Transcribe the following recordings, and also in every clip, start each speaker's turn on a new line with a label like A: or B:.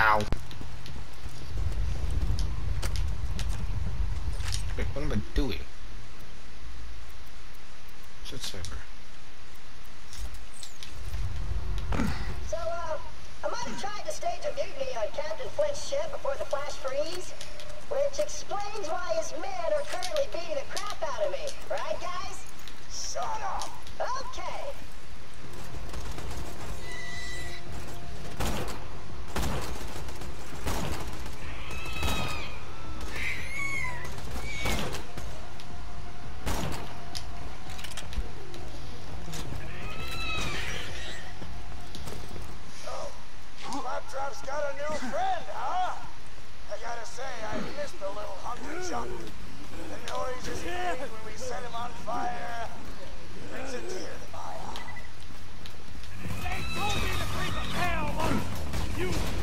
A: now. Marv's got a new friend, huh? I gotta say, I missed the little hungry chunk. The noise is made when we set him on fire brings a tear to my eye.
B: They told me to bring the hell on you!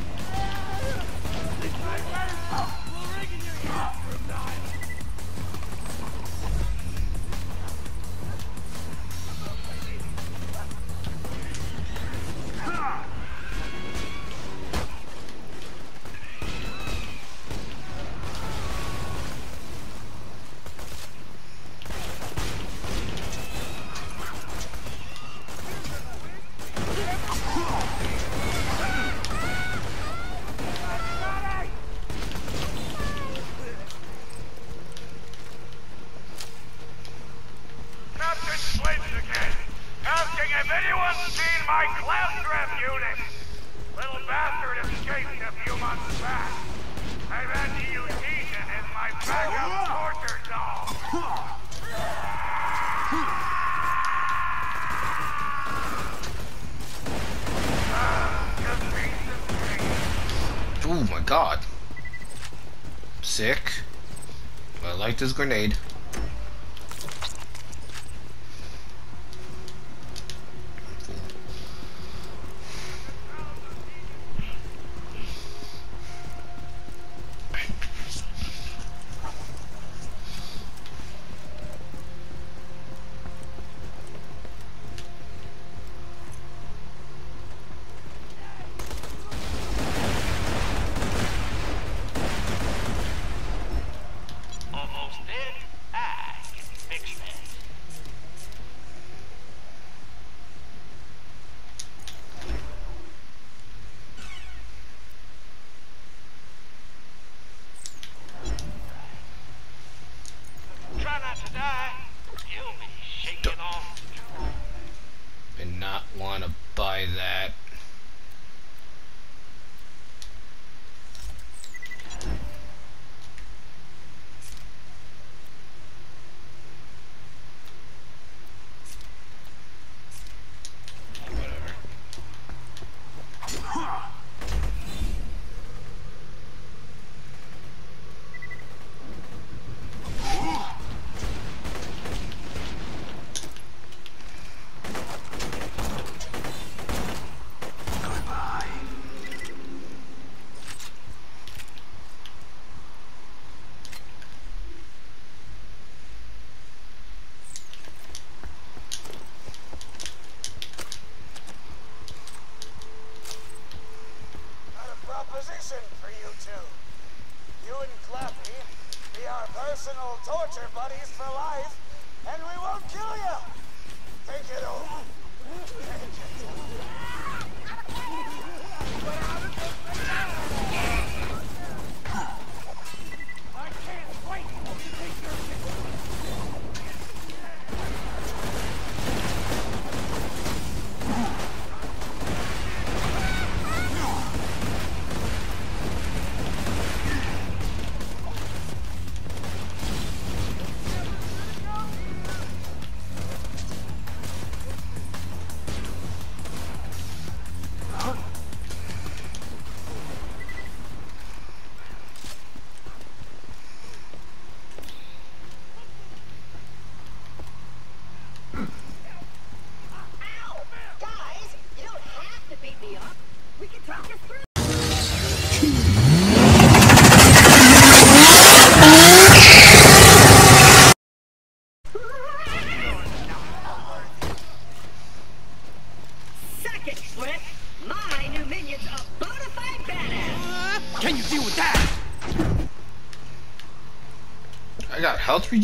C: Oh my god. Sick. I like this grenade.
A: torture buddies for life.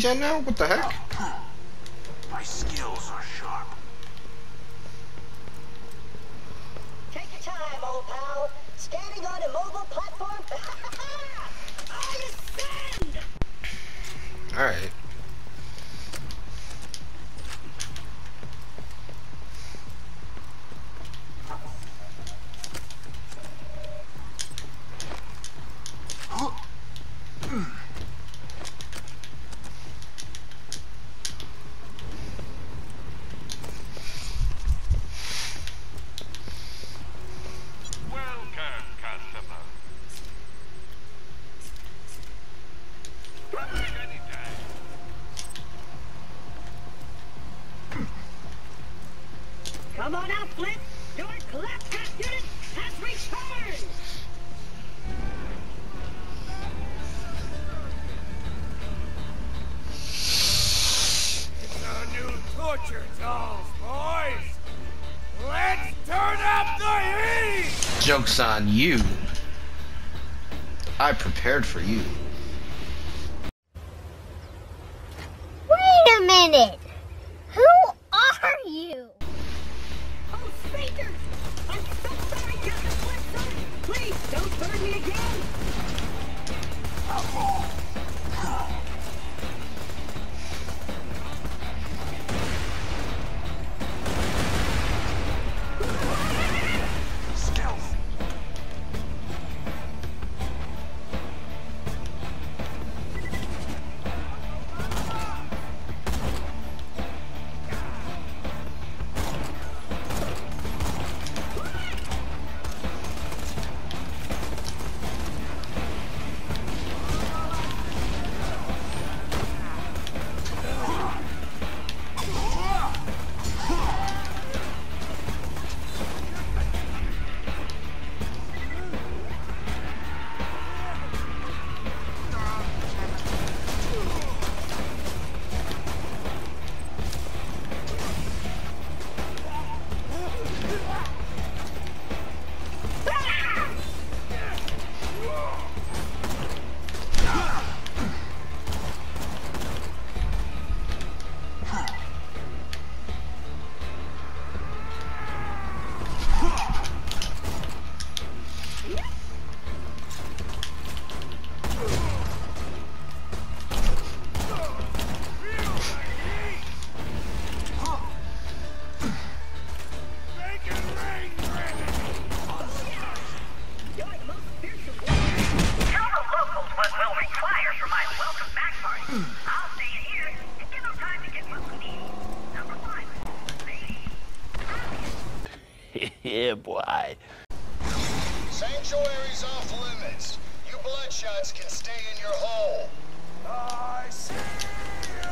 A: Regen now? What the heck? Joke's on you. I prepared for you.
D: Yeah, boy.
E: Sanctuary's off limits. You bloodshots can stay in your hole.
F: I see you!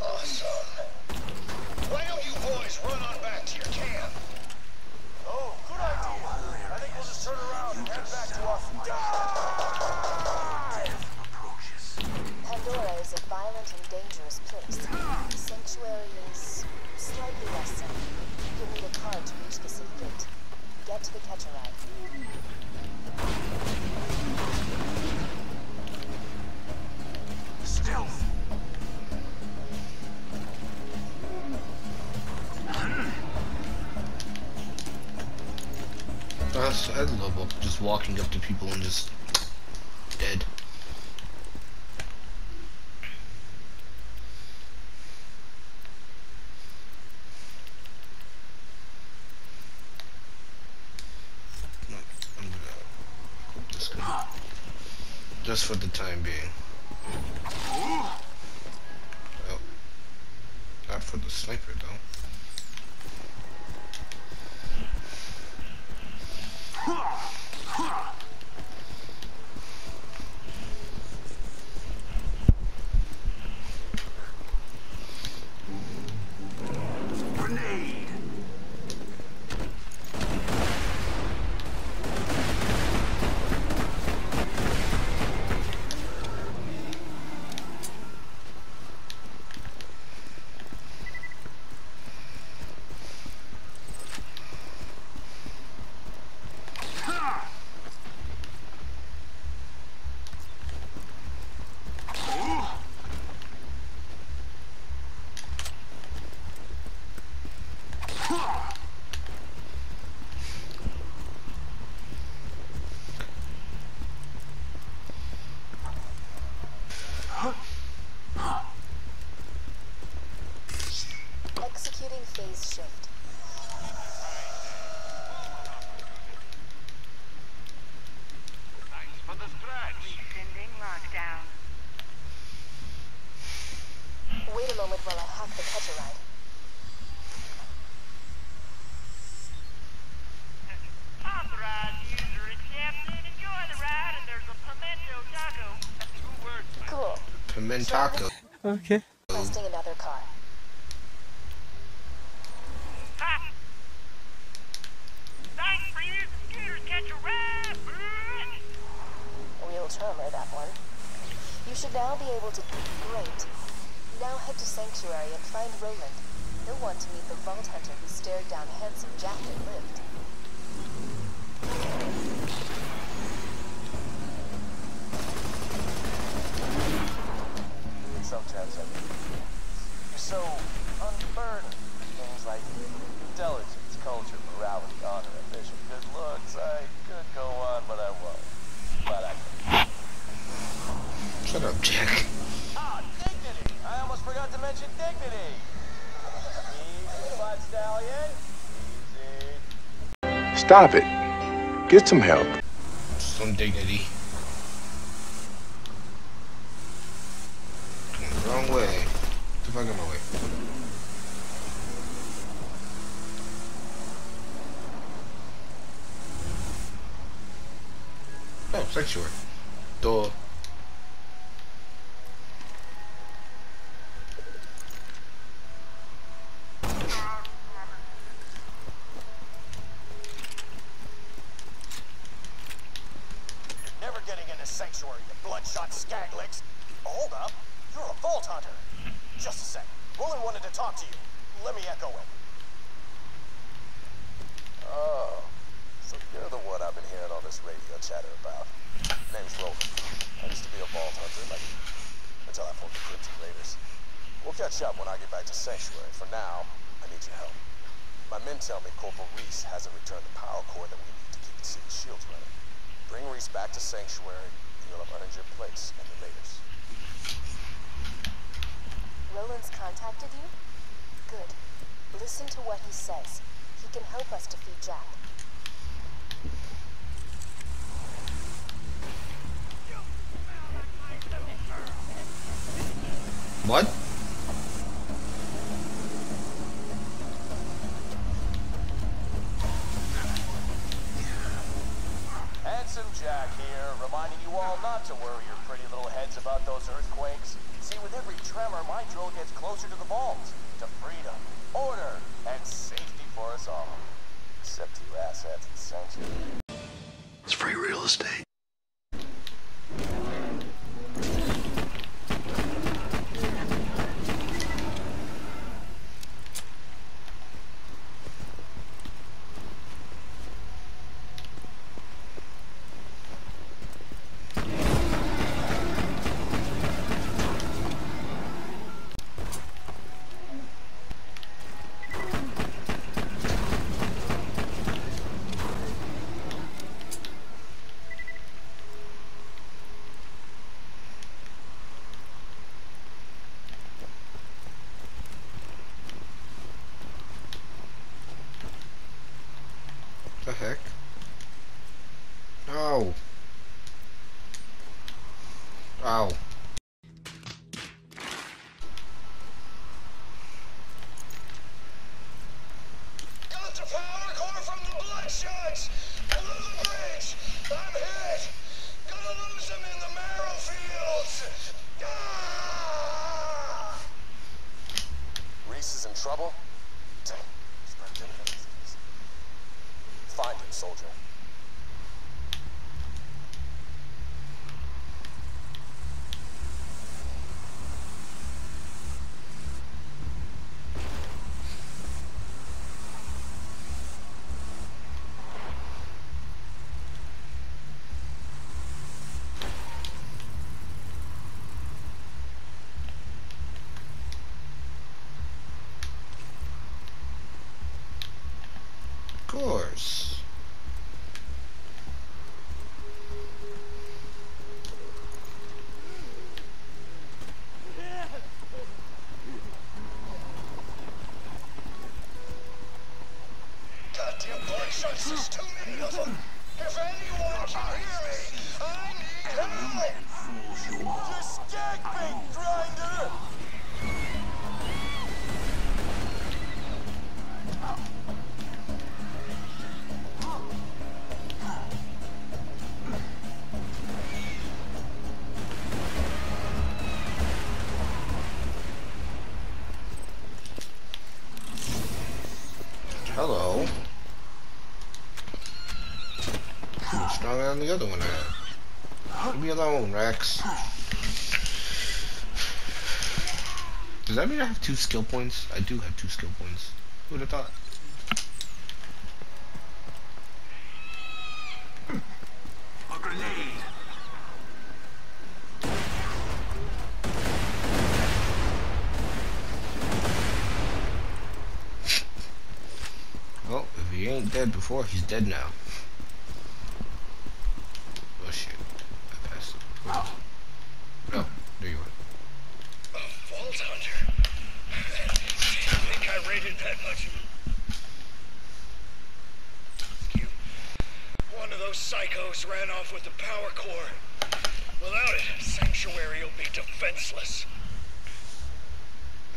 E: Awesome. Why don't you boys run on back to your camp?
F: Oh, good idea. I think we'll just turn around and head back to our dive!
G: Pandora is a violent and dangerous place. Sanctuary is slightly less so. You'll need a card to reach the city gate. Get to the Catch-A-Ride.
D: Stealth.
A: That's, I love just walking up to people and just dead. No, I'm gonna equip this guy. Just for the time being. Oh. Not for the sniper though.
D: Grenade.
G: Executing phase shift.
B: Thanks for the stretch.
H: Rescinding lockdown.
G: Wait a moment while I hack the Catch-A-Ride.
B: Authorized user accepted. Enjoy the ride, and there's a pimento taco. That's two words.
G: Cool.
C: Pimentaco.
I: Okay.
G: Testing another car.
B: Ha! For using scooters. Catch a ride.
G: Real charmer, that one. You should now be able to. Great. Now head to Sanctuary and find Roland. He'll want to meet the Vault Hunter who stared down handsome Jack and lived.
F: Sometimes I mean, you're so unburdened. Things like intelligence, culture, morality, honor, ambition, good looks. I could go on, but I won't. But I can.
C: Shut up, Jack.
F: Ah, dignity! I almost forgot to mention dignity. Easy, Butt Stallion. Easy.
J: Stop it. Get some help.
C: Some dignity. Going the wrong way. Out of my way. Oh, sanctuary. Duh.
E: Never getting into Sanctuary, you bloodshot. Hold up. You're a Vault Hunter. Just a sec. Roland wanted to talk to you. Let me echo it.
F: Oh, so you're the one I've been hearing all this radio chatter about. Name's Roland. I used to be a vault hunter, like until I formed the Crimson Raiders. We'll catch up when I get back to Sanctuary. For now, I need your help. My men tell me Corporal Reese hasn't returned the power core that we need to keep the city shields running. Bring Reese back to Sanctuary, and you'll have earned your place in the Raiders.
G: Roland's contacted you? Good. Listen to what he says. He can help us defeat Jack.
C: What?
F: Jack here, reminding you all not to worry your pretty little heads about those earthquakes. See, with every tremor, my drill gets closer to the vault, to freedom, order, and safety for us all. Except you assets Sanctuary.
K: It's free real estate.
C: The heck? Ow. Ow.
L: The
C: other one I. Leave me alone, Rex. Does that mean I have two skill points? I do have two skill points. Who would have thought?
M: A grenade.
C: Well, if he ain't dead before, he's dead now. Oh shit. I passed it. Where is it? Oh, there you are.
F: A Vault Hunter? Didn't think I rated that much. You. One of those psychos ran off with the power core. Without it, Sanctuary will be defenseless.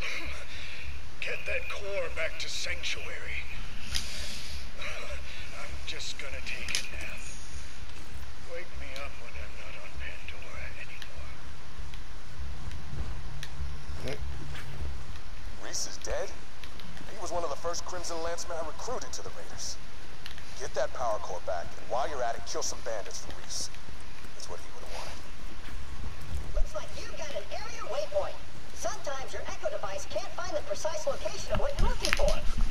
F: Get that core back to Sanctuary. I'm just gonna take a nap. Wake me up when I'm not on Pandora anymore.
E: Reese is dead? He was one first Crimson Lancemen I recruited to the Raiders. Get that power core back, and while you're at it, kill some bandits for Reese. That's what he would have wanted.
A: Looks like you've got an area waypoint. Sometimes your Echo device can't find the precise location of what you're looking for.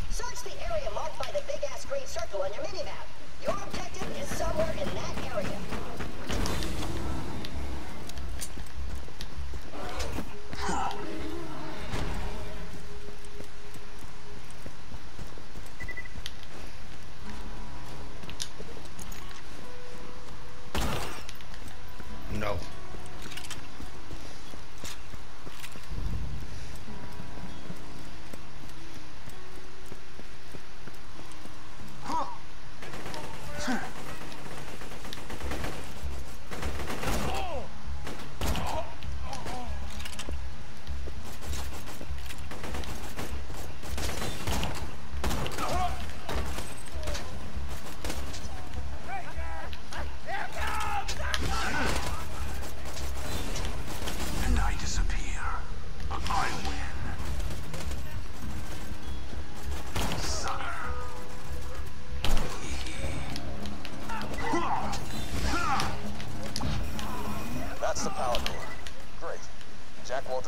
A: Search the area marked by the big-ass green circle on your minimap. Your objective is somewhere in that area.
C: No.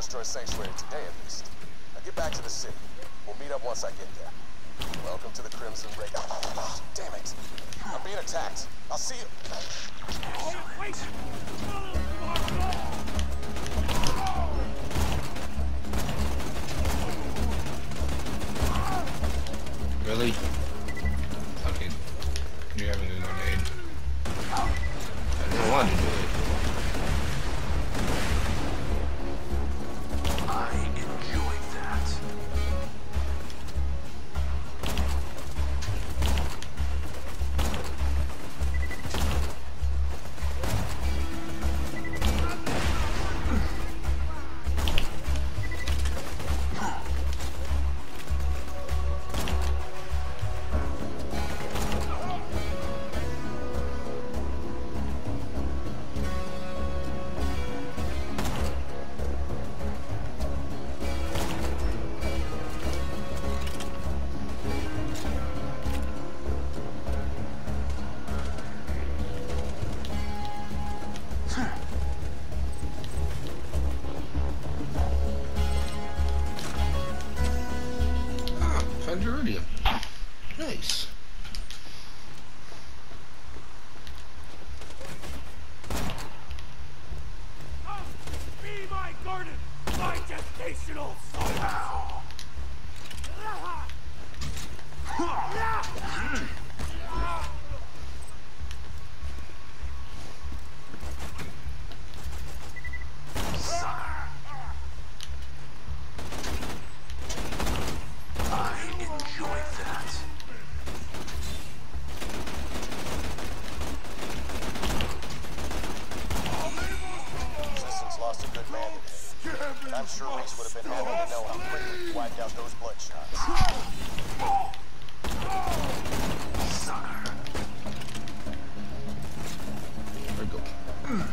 E: Destroy Sanctuary today, at least. Now get back to the city. We'll meet up once I get there. Welcome to the Crimson Raid. Oh, ah, damn it. I'm being attacked. I'll see you.
C: Really? 30th.
M: Nice. I'm sure
C: Reese would have been
N: happy to know how quickly he
M: wiped out those
E: bloodshots.
M: Sucker.
C: There we go.